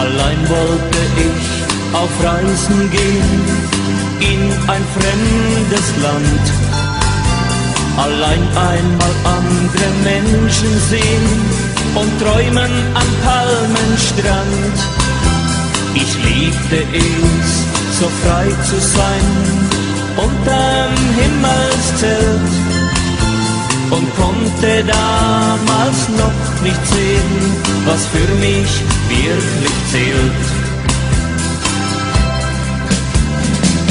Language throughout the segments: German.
Allein wollte ich auf Reisen gehen in ein fremdes Land. Allein einmal andere Menschen sehen und träumen am Palmenstrand. Ich liebte es, so frei zu sein unterm Himmelszelt und konnte damals noch nicht sehen, was für mich wirklich zählt.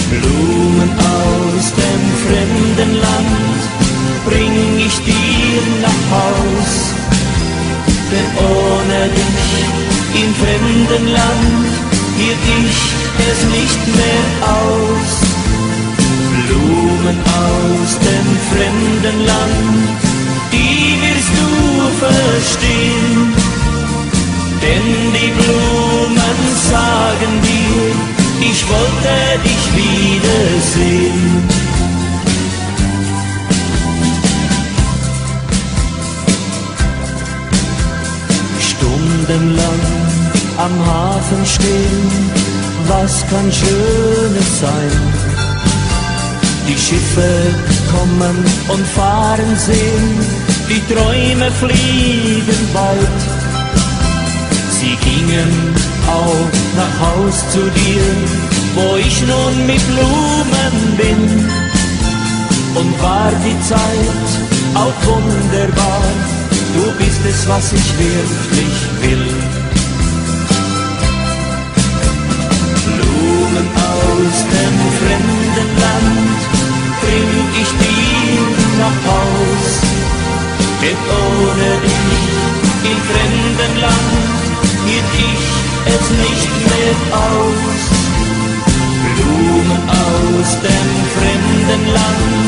Blumen aus dem fremden Land bring ich dir nach Haus, denn ohne dich im fremden Land hielt ich es nicht mehr aus. Blumen aus dem fremden Land, die wirst du verstehen, die Blumen sagen dir, ich wollte dich wiedersehen. Stundenlang am Hafen stehen, was kann Schönes sein? Die Schiffe kommen und fahren sehen, die Träume fliegen weit. Sie gingen auch nach Haus zu dir, wo ich nun mit Blumen bin. Und war die Zeit auch wunderbar, du bist es, was ich wirklich will. Blumen aus dem fremden Land bring ich dir nach Haus, denn ohne dich im fremden Land es nicht mehr aus. Blumen aus dem fremden Land,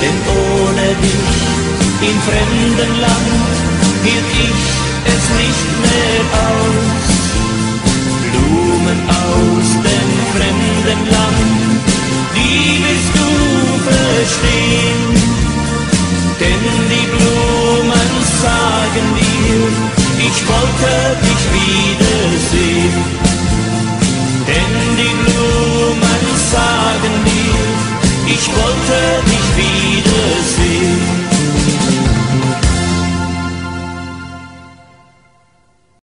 denn ohne dich im fremden Land hielt ich es nicht mehr aus.